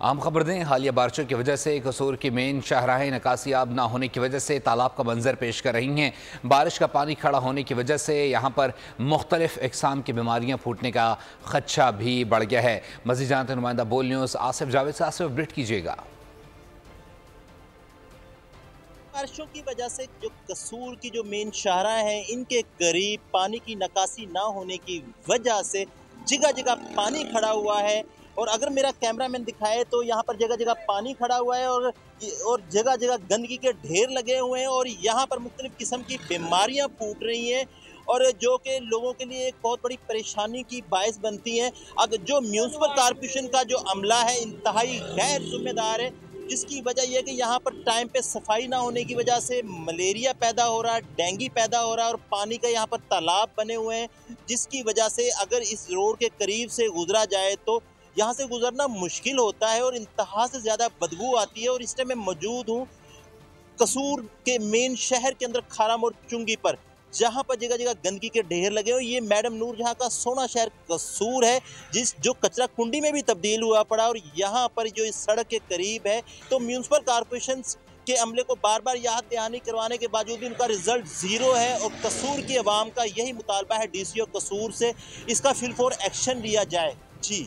आम खबर दें, हालिया बारिशों की वजह से कसूर की मेन शाहराहें नकासियाब ना होने की वजह से तालाब का मंजर पेश कर रही हैं। बारिश का पानी खड़ा होने की वजह से यहाँ पर मुख्तलिफ़ इकसाम की बीमारियाँ फूटने का खदशा भी बढ़ गया है। मजीद जानते नुमाइंदा बोल न्यूज़ आसिफ जावेद से आसिफ अपडेट कीजिएगा। बारिशों की वजह से जो कसूर की जो मेन शाहरा हैं, इनके करीब पानी की नकासी ना होने की वजह से जगह जगह पानी खड़ा हुआ है। और अगर मेरा कैमरामैन दिखाए तो यहाँ पर जगह जगह पानी खड़ा हुआ है और और जगह जगह गंदगी के ढेर लगे हुए हैं और यहाँ पर मुख्तलिफ़ किस्म की बीमारियाँ फूट रही हैं और जो कि लोगों के लिए एक बहुत बड़ी परेशानी की बायस बनती है। अगर जो म्यूनसिपल कॉरपोरेशन का जो अमला है, इंतहाई गैर जिम्मेदार है, जिसकी वजह यह कि यहाँ पर टाइम पे सफ़ाई ना होने की वजह से मलेरिया पैदा हो रहा है डेंगी पैदा हो रहा है और पानी का यहाँ पर तालाब बने हुए हैं, जिसकी वजह से अगर इस रोड के करीब से गुजरा जाए तो यहाँ से गुजरना मुश्किल होता है और इंतहा से ज़्यादा बदबू आती है और इस टाइम मैं मौजूद हूँ कसूर के मेन शहर के अंदर खाराम और चुंगी पर, जहाँ पर जगह जगह गंदगी के ढेर लगे हुए ये मैडम नूर जहाँ का सोना शहर कसूर है, जिस जो कचरा कुंडी में भी तब्दील हुआ पड़ा और यहाँ पर जो इस सड़क के करीब है तो म्यूनसिपल कॉरपोरेशन के अमले को बार बार याद दहानी करवाने के बावजूद भी उनका रिज़ल्ट ज़ीरो है और कसूर की आवाम का यही मुतालबा है डी सी कसूर से इसका फिल फोर एक्शन लिया जाए। जी।